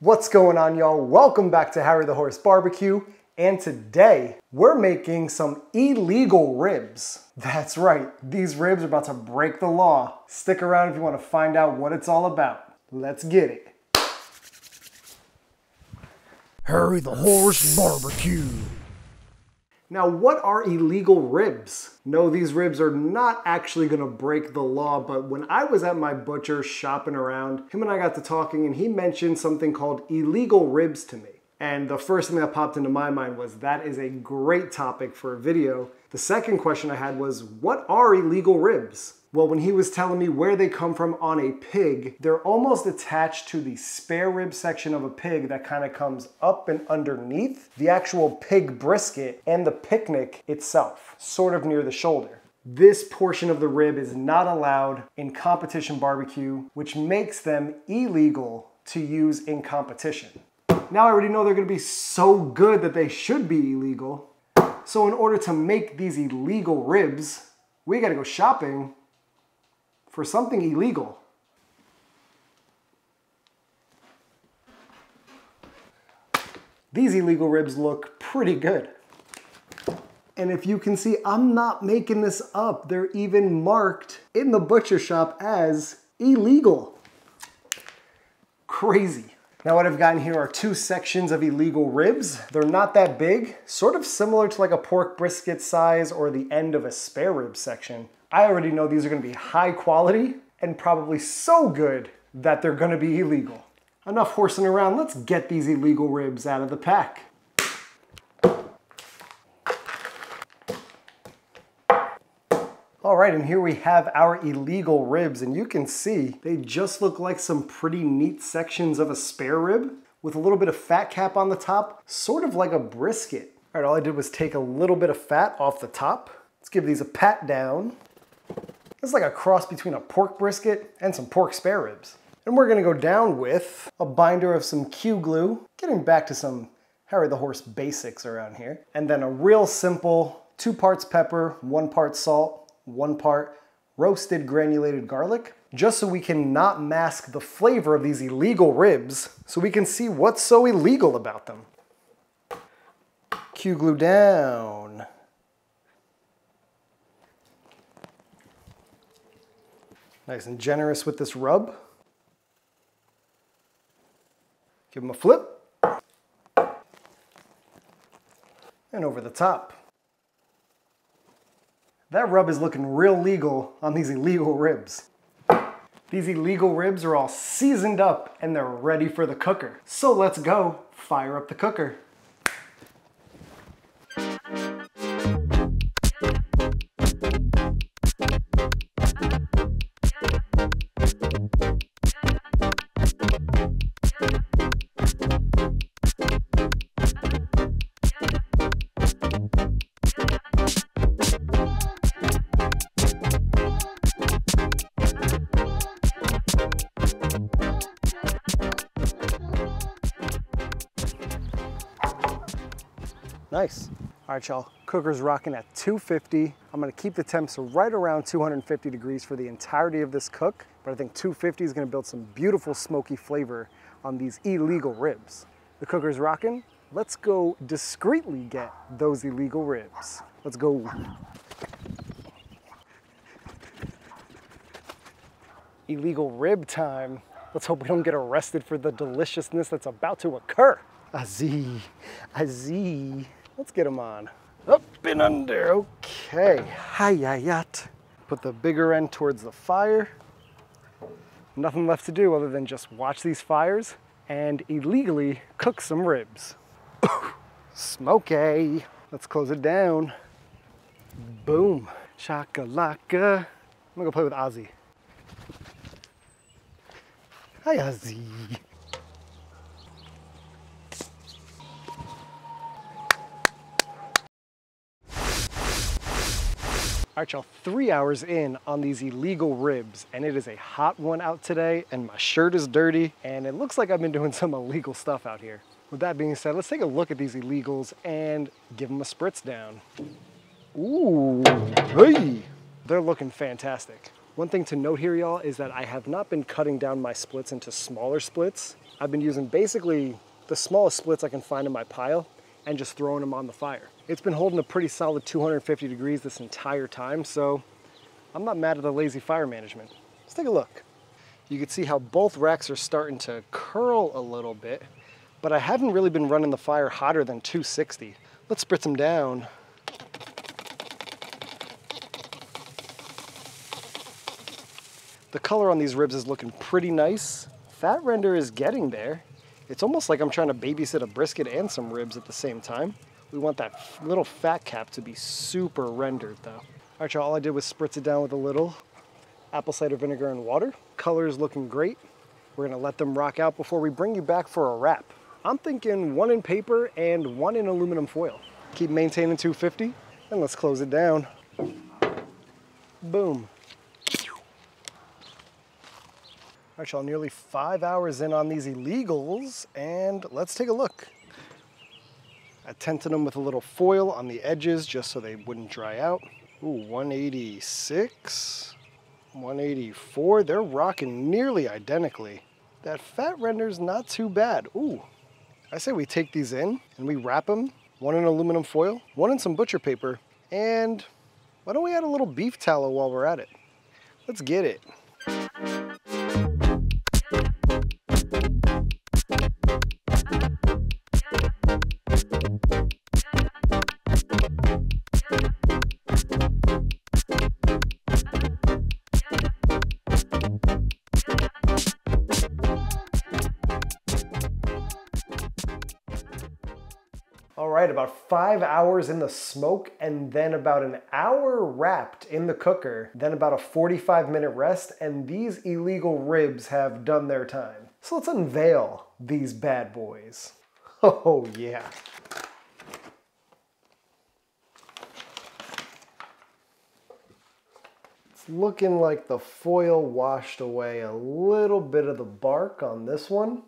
What's going on, y'all? Welcome back to Harry the Horse Barbecue. And today we're making some illegal ribs. That's right, these ribs are about to break the law. Stick around if you want to find out what it's all about. Let's get it. Harry the Horse Barbecue. Now, what are illegal ribs? No, these ribs are not actually gonna break the law, but when I was at my butcher shopping around, him and I got to talking and he mentioned something called illegal ribs to me. And the first thing that popped into my mind was that is a great topic for a video. The second question I had was, what are illegal ribs? Well, when he was telling me where they come from on a pig, they're almost attached to the spare rib section of a pig that kind of comes up and underneath the actual pig brisket and the picnic itself, sort of near the shoulder. This portion of the rib is not allowed in competition barbecue, which makes them illegal to use in competition. Now I already know they're gonna be so good that they should be illegal. So in order to make these illegal ribs, we gotta go shopping for something illegal. These illegal ribs look pretty good. And if you can see, I'm not making this up. They're even marked in the butcher shop as illegal. Crazy. Now what I've gotten here are two sections of illegal ribs. They're not that big, sort of similar to like a pork brisket size or the end of a spare rib section. I already know these are gonna be high quality and probably so good that they're gonna be illegal. Enough horsing around, let's get these illegal ribs out of the pack. All right, and here we have our illegal ribs, and you can see they just look like some pretty neat sections of a spare rib with a little bit of fat cap on the top, sort of like a brisket. All right, all I did was take a little bit of fat off the top. Let's give these a pat down. It's like a cross between a pork brisket and some pork spare ribs. And we're gonna go down with a binder of some Cue Glue, getting back to some Harry the Horse basics around here. And then a real simple two parts pepper, one part salt, one part roasted granulated garlic, just so we can not mask the flavor of these illegal ribs, so we can see what's so illegal about them. Cue Glue down. Nice and generous with this rub. Give them a flip. And over the top. That rub is looking real legal on these illegal ribs. These illegal ribs are all seasoned up and they're ready for the cooker. So let's go fire up the cooker. Nice. All right, y'all, cooker's rocking at 250. I'm gonna keep the temps right around 250 degrees for the entirety of this cook, but I think 250 is gonna build some beautiful smoky flavor on these illegal ribs. The cooker's rocking. Let's go discreetly get those illegal ribs. Let's go. Illegal rib time. Let's hope we don't get arrested for the deliciousness that's about to occur. Azi, Azi. Let's get them on. Up and under, okay. Hayayat. Put the bigger end towards the fire. Nothing left to do other than just watch these fires and illegally cook some ribs. Smoky. Eh? Let's close it down. Boom. Shakalaka. I'm gonna go play with Ozzy. Hi, Ozzy. All right, y'all, three hours in on these illegal ribs, and it is a hot one out today, and my shirt is dirty, and it looks like I've been doing some illegal stuff out here. With that being said, let's take a look at these illegals and give them a spritz down. Ooh, hey, they're looking fantastic. One thing to note here, y'all, is that I have not been cutting down my splits into smaller splits. I've been using basically the smallest splits I can find in my pile and just throwing them on the fire. It's been holding a pretty solid 250 degrees this entire time, so I'm not mad at the lazy fire management. Let's take a look. You can see how both racks are starting to curl a little bit, but I haven't really been running the fire hotter than 260. Let's spritz them down. The color on these ribs is looking pretty nice. Fat render is getting there. It's almost like I'm trying to babysit a brisket and some ribs at the same time. We want that little fat cap to be super rendered though. All right, y'all, all I did was spritz it down with a little apple cider vinegar and water. Color is looking great. We're gonna let them rock out before we bring you back for a wrap. I'm thinking one in paper and one in aluminum foil. Keep maintaining 250 and let's close it down. Boom. All right, y'all, nearly five hours in on these illegals, and let's take a look. I tented them with a little foil on the edges just so they wouldn't dry out. Ooh, 186, 184. They're rocking nearly identically. That fat render's not too bad. Ooh, I say we take these in and we wrap them, one in aluminum foil, one in some butcher paper, and why don't we add a little beef tallow while we're at it? Let's get it. Right, about five hours in the smoke and then about an hour wrapped in the cooker, then about a 45 minute rest, and these illegal ribs have done their time. So let's unveil these bad boys. Oh yeah. It's looking like the foil washed away a little bit of the bark on this one,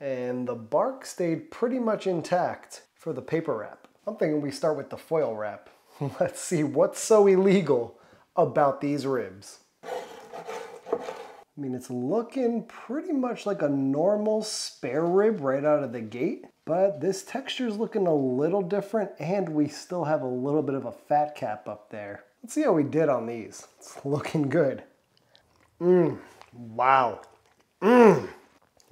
and the bark stayed pretty much intact for the paper wrap. I'm thinking we start with the foil wrap. Let's see what's so illegal about these ribs. I mean, it's looking pretty much like a normal spare rib right out of the gate, but this texture is looking a little different and we still have a little bit of a fat cap up there. Let's see how we did on these. It's looking good. Mmm, wow. Mmm.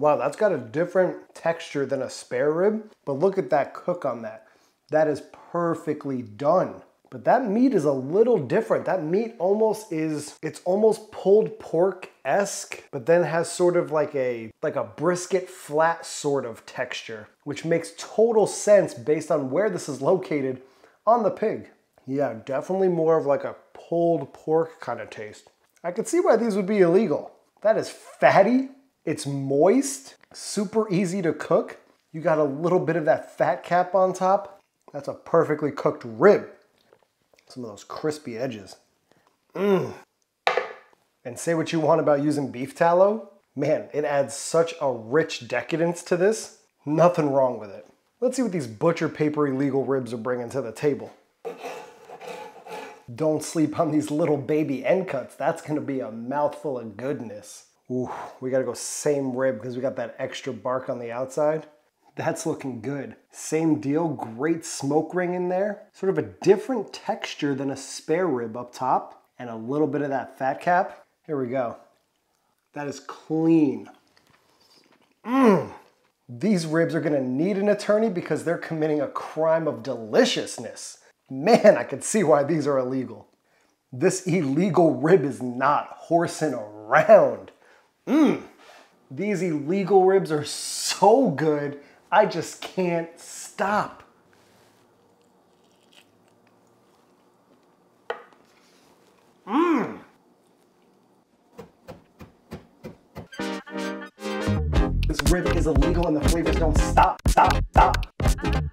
Wow, that's got a different texture than a spare rib, but look at that cook on that. That is perfectly done. But that meat is a little different. That meat almost is, it's almost pulled pork-esque, but then has sort of like a, like a brisket flat sort of texture, which makes total sense based on where this is located on the pig. Yeah, definitely more of like a pulled pork kind of taste. I could see why these would be illegal. That is fatty, it's moist, super easy to cook. You got a little bit of that fat cap on top. That's a perfectly cooked rib. Some of those crispy edges. Mmm. And say what you want about using beef tallow. Man, it adds such a rich decadence to this. Nothing wrong with it. Let's see what these butcher paper illegal ribs are bringing to the table. Don't sleep on these little baby end cuts. That's gonna be a mouthful of goodness. Ooh, we gotta go same rib because we got that extra bark on the outside. That's looking good. Same deal, great smoke ring in there. Sort of a different texture than a spare rib up top and a little bit of that fat cap. Here we go. That is clean. Mmm. These ribs are gonna need an attorney because they're committing a crime of deliciousness. Man, I can see why these are illegal. This illegal rib is not horsing around. Mmm. These illegal ribs are so good, I just can't stop. Mmm. This rib is illegal and the flavors don't stop, stop, stop.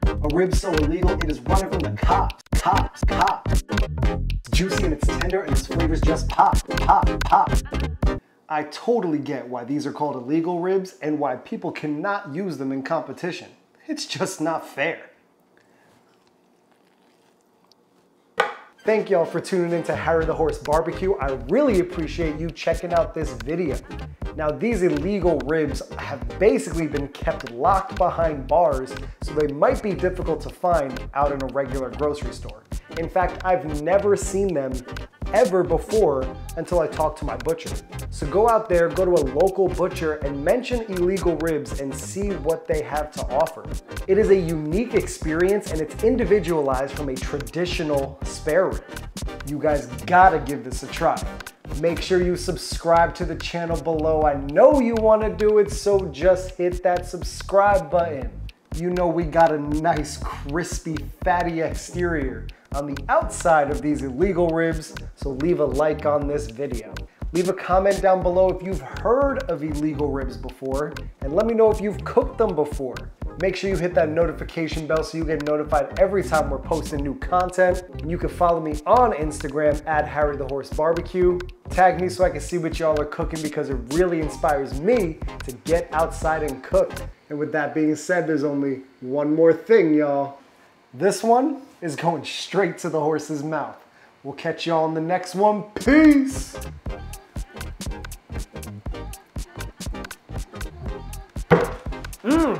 A rib so illegal, it is running from the cops, cops, cops. It's juicy and it's tender and its flavors just pop, pop, pop. I totally get why these are called illegal ribs and why people cannot use them in competition. It's just not fair. Thank y'all for tuning in to Harry the Horse Barbecue. I really appreciate you checking out this video. Now these illegal ribs have basically been kept locked behind bars, so they might be difficult to find out in a regular grocery store. In fact, I've never seen them ever before until I talked to my butcher. So go out there, go to a local butcher and mention illegal ribs and see what they have to offer. It is a unique experience and it's individualized from a traditional spare rib. You guys gotta give this a try. Make sure you subscribe to the channel below. I know you wanna do it, so just hit that subscribe button. You know we got a nice crispy fatty exterior on the outside of these illegal ribs, so leave a like on this video. Leave a comment down below if you've heard of illegal ribs before, and let me know if you've cooked them before. Make sure you hit that notification bell so you get notified every time we're posting new content. And you can follow me on Instagram at Harry the Horse Barbecue. Tag me so I can see what y'all are cooking because it really inspires me to get outside and cook. And with that being said, there's only one more thing, y'all. This one is going straight to the horse's mouth. We'll catch y'all in the next one. Peace! Mmm.